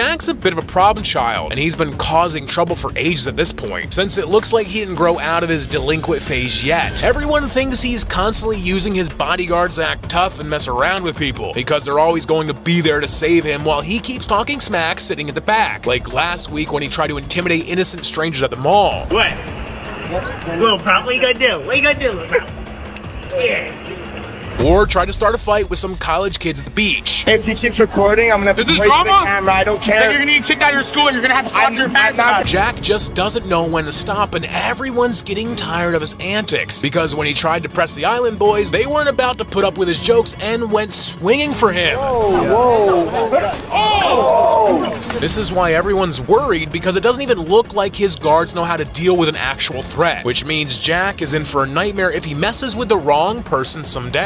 Jack's a bit of a problem child, and he's been causing trouble for ages at this point, since it looks like he didn't grow out of his delinquent phase yet. Everyone thinks he's constantly using his bodyguards to act tough and mess around with people, because they're always going to be there to save him while he keeps talking smack sitting at the back, like last week when he tried to intimidate innocent strangers at the mall. What? Little prop, what you gonna do? What you gonna do, little prop? Yeah. Or try to start a fight with some college kids at the beach. If he keeps recording, I'm gonna This is break the drama? camera. I don't care. Then you're gonna get kicked out of your school and you're gonna have to talk I'm- your parents not- about it. Jack just doesn't know when to stop, and everyone's getting tired of his antics. Because when he tried to press the Island Boys, they weren't about to put up with his jokes and went swinging for him. Whoa! Oh! This is why everyone's worried because it doesn't even look like his guards know how to deal with an actual threat, which means Jack is in for a nightmare if he messes with the wrong person someday.